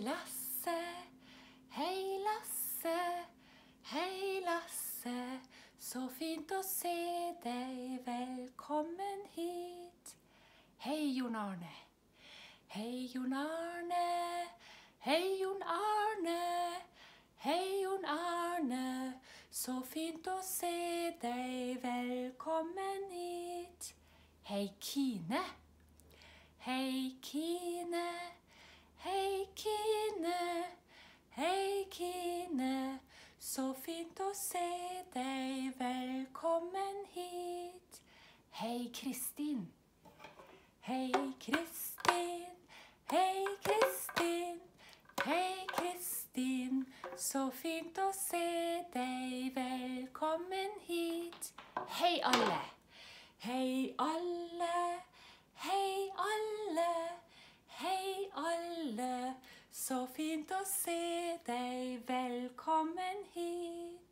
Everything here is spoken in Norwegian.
Lasse. Hei, Lasse. Hei, Lasse. Så fint å se deg. Velkommen hit. Hei, Jon Arne. Hei, Jon Arne. Hei, Jon Arne. Hei, Jon Arne. Så fint å se deg. Velkommen hit. Hei, Kine. Så fint å se deg, velkommen hit. Hei, Kristin. Hei, Kristin. Hei, Kristin. Hei, Kristin. Så fint å se deg, velkommen hit. Hei, alle. Hei, alle. Hei, alle. Hei, alle. Så fint å se deg, velkommen hit.